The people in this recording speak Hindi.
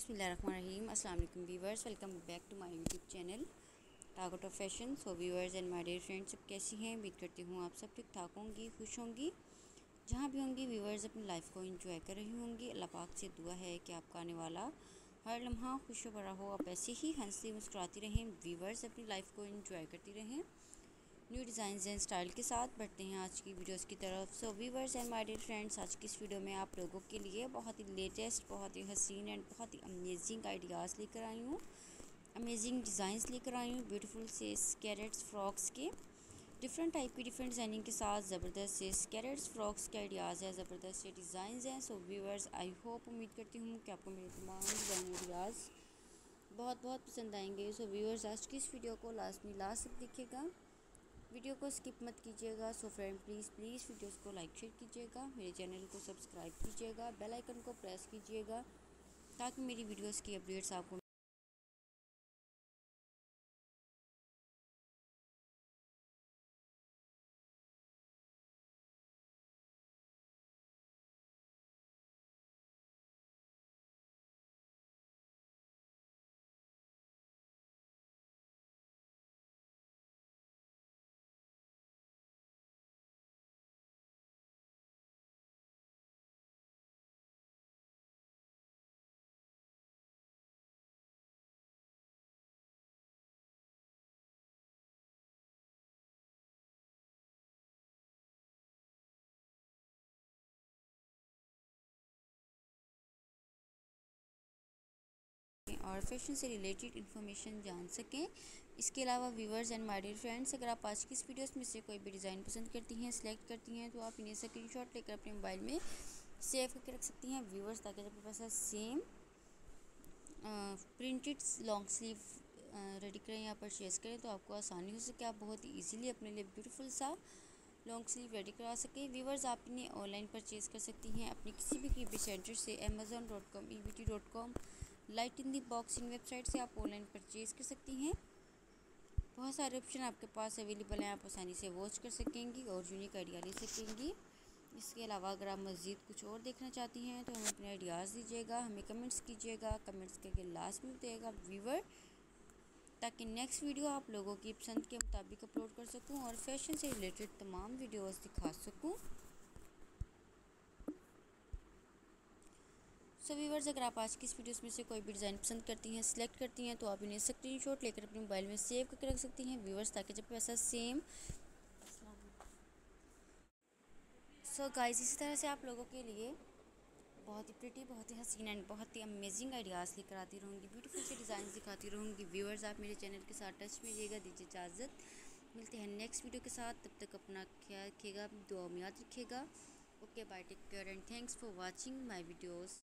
Assalamu alaikum viewers. Welcome back to my YouTube channel टागोट of fashion, so viewers and my dear friends, सब कैसी हैं? उम्मीद करती हूँ आप सब ठीक ठाक होंगी, खुश होंगी। जहाँ भी होंगी व्यूअर्स, अपनी लाइफ को एंजॉय कर रही होंगी। अल्लाह पाक से दुआ है कि आपका आने वाला हर लम्हा खुश भरा हो। आप ऐसे ही हंसती मुस्कुराती रहें, व्यूअर्स अपनी लाइफ को एंजॉय करती रहें। न्यू डिज़ाइन एंड स्टाइल के साथ बढ़ते हैं आज की वीडियोस की तरफ़। So viewers and my dear friends आज की इस वीडियो में आप लोगों के लिए बहुत ही लेटेस्ट बहुत ही हसीन एंड बहुत ही अमेजिंग आइडियाज़ लेकर आई हूँ। अमेजिंग डिज़ाइंस लेकर आई हूँ ब्यूटीफुल से स्केरेट्स फ्रॉक्स के। डिफरेंट टाइप की डिफरेंट डिज़ाइनिंग के साथ ज़बरदस्त से स्केरेट्स फ्रॉक्स के आइडियाज़ हैं, ज़बरदस्त से डिज़ाइन हैं। सो व्यूवर्स आई होप उम्मीद करती हूँ कि आपको मेरे तमाम डिज़ाइन आइडियाज़ बहुत बहुत पसंद आएँगे। सो व्यूवर्स आज की इस वीडियो को लास्ट में लास्ट तक देखिएगा। वीडियो को स्किप मत कीजिएगा, so friend, please please videos को लाइक, शेयर कीजिएगा, मेरे चैनल को सब्सक्राइब कीजिएगा, बेल आइकन को प्रेस कीजिएगा, ताकि मेरी वीडियोस की अपडेट्स आपको और फ़ैशन से रिलेटेड इन्फॉर्मेशन जान सकें। इसके अलावा viewers and my dear friends अगर आप आज की इस वीडियोस में से कोई भी डिज़ाइन पसंद करती हैं सिलेक्ट करती हैं तो आप इन्हें स्क्रीनशॉट लेकर अपने मोबाइल में सेव करके रख सकती हैं। व्यूवर्स ताकि जब पास same printed long sleeve ready करें या परचेज़ करें तो आपको आसानी हो सके। आप बहुत ईजीली अपने लिए ब्यूटीफुल सा लॉन्ग स्लीव रेडी करा सकें। व्यूवर्स आप इन्हें ऑनलाइन परचेज़ कर सकती हैं अपने किसी भी सेंटर से Amazon dot com E B T dot com light in the box in website से आप ऑनलाइन परचेज़ कर सकती हैं। बहुत सारे ऑप्शन आपके पास अवेलेबल हैं, आप आसानी से वॉच कर सकेंगी और यूनिक आइडिया ले सकेंगी। इसके अलावा अगर आप मज़ीद कुछ और देखना चाहती हैं तो हमें अपने आइडियाज़ दीजिएगा, हमें कमेंट्स कीजिएगा कमेंट्स करके लास्ट में बताइएगा व्यूवर ताकि नेक्स्ट वीडियो आप लोगों की पसंद के मुताबिक अपलोड कर सकूँ और फ़ैशन से रिलेटेड तमाम वीडियोस दिखा सकूँ। सो वीवर्स अगर आप आज की इस वीडियोस में से कोई भी डिज़ाइन पसंद करती हैं सिलेक्ट करती हैं तो आप इन्हें स्क्रीनशॉट लेकर अपने मोबाइल में सेव करके रख सकती हैं। व्यूवर्स ताकि जब ऐसा सेम सो गाइस इसी तरह से आप लोगों के लिए बहुत ही प्रिटी बहुत ही हसीन एंड बहुत ही अमेजिंग आइडियाज़ लेकर आती रहूँगी। ब्यूटीफुल से डिज़ाइन दिखाती रहूँगी। व्यूवर्स आप मेरे चैनल के साथ टच में रहिएगा। दीजिए इजाज़त। मिलते हैं नेक्स्ट वीडियो के साथ। तब तक अपना ख्याल रखिएगा दुआ में याद रखिएगा। Okay bye take care and thanks for watching my videos